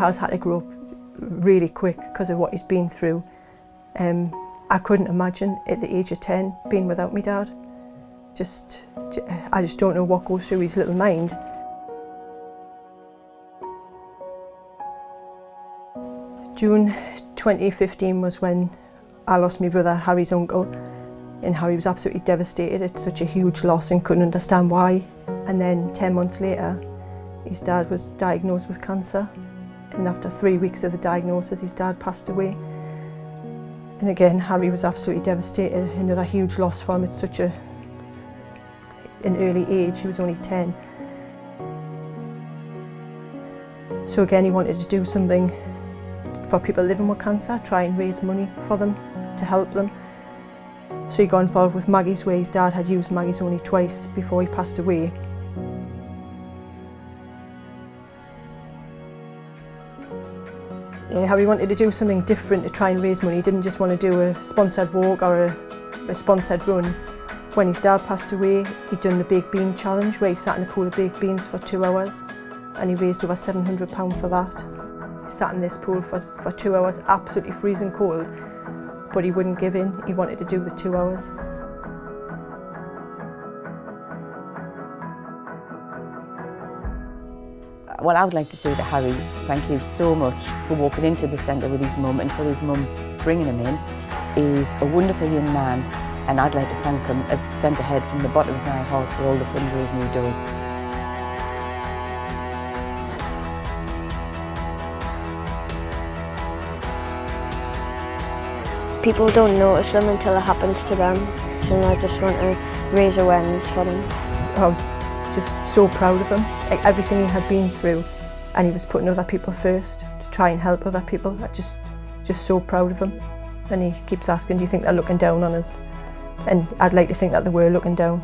has had to grow up really quick because of what he's been through. Um, I couldn't imagine at the age of 10 being without my dad. Just, I just don't know what goes through his little mind. June 2015 was when I lost my brother, Harry's uncle, and Harry was absolutely devastated. It's such a huge loss and couldn't understand why. And then 10 months later, his dad was diagnosed with cancer. And after three weeks of the diagnosis, his dad passed away. And again, Harry was absolutely devastated. Another huge loss for him at such a, an early age. He was only 10. So again, he wanted to do something for people living with cancer, try and raise money for them, to help them. So he got involved with Maggie's Way. His dad had used Maggie's only twice before he passed away. Yeah, Harry wanted to do something different to try and raise money. He didn't just want to do a sponsored walk or a, a sponsored run. When his dad passed away, he'd done the Big Bean Challenge where he sat in a pool of baked beans for two hours and he raised over £700 for that. He sat in this pool for, for two hours, absolutely freezing cold, but he wouldn't give in. He wanted to do the two hours. Well, I would like to say that Harry, thank you so much for walking into the centre with his mum and for his mum bringing him in. He's a wonderful young man and I'd like to thank him as the centre head from the bottom of my heart for all the fundraising he does. People don't notice them until it happens to them. So I just want to raise awareness for them. I was just so proud of him. Like everything he had been through and he was putting other people first to try and help other people. I just just so proud of him. And he keeps asking, do you think they're looking down on us? And I'd like to think that they were looking down.